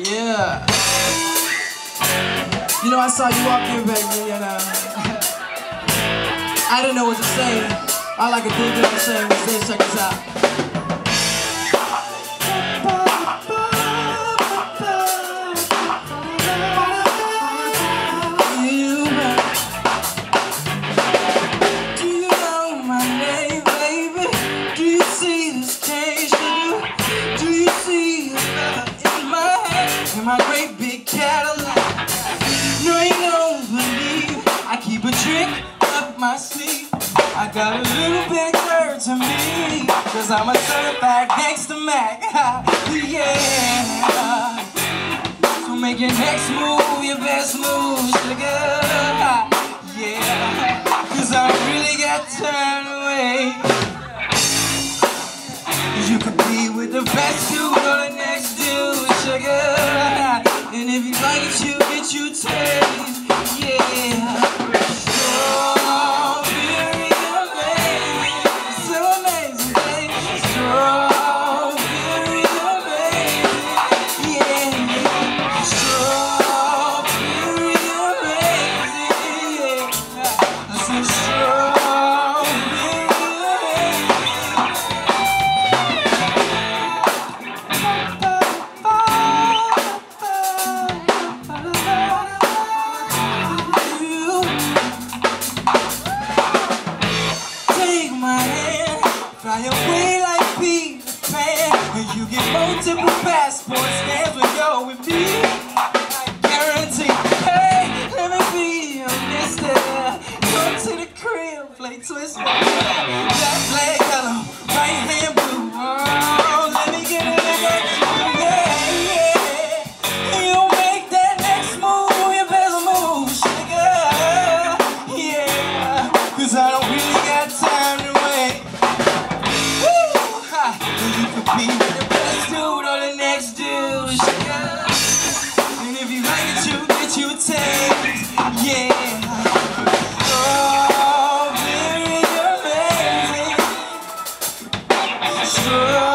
Yeah. You know, I saw you walk in, baby, and uh, I didn't know what to say. All I could think of saying was this, check this out. My great big Cadillac? No, you don't believe I keep a trick up my sleeve. I got a little bit word to me, cause I'm a certified gangster Mac. yeah. So make your next move your best move, sugar. Yeah. Cause I really got turned away. You could be with the best dude or the next dude, sugar. And if you like it, you get you taste. Yeah. Strawberry amazing. So amazing, baby. Amazing. Yeah. Amazing. Yeah. Take my hand, fly away like Peter Pan, and you get multiple passport when you're with me. I guarantee. Hey, let me be your mister. Come to the crib, play twister. Black flag yellow, right hand blue. Oh, let me get. Yeah, I don't really got time sure